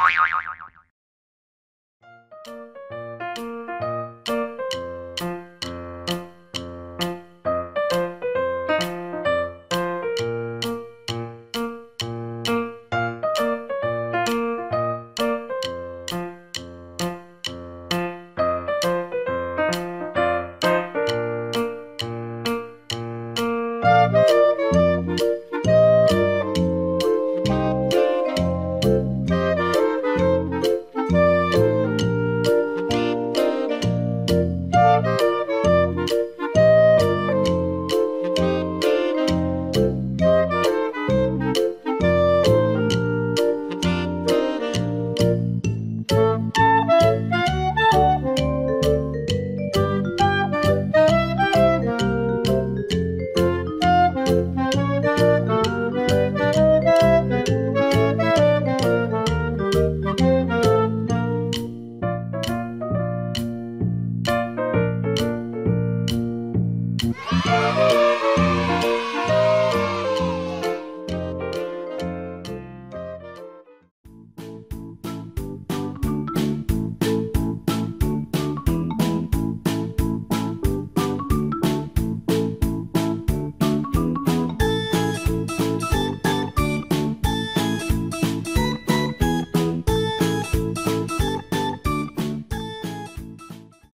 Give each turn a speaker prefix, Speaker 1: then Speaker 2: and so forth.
Speaker 1: Música Música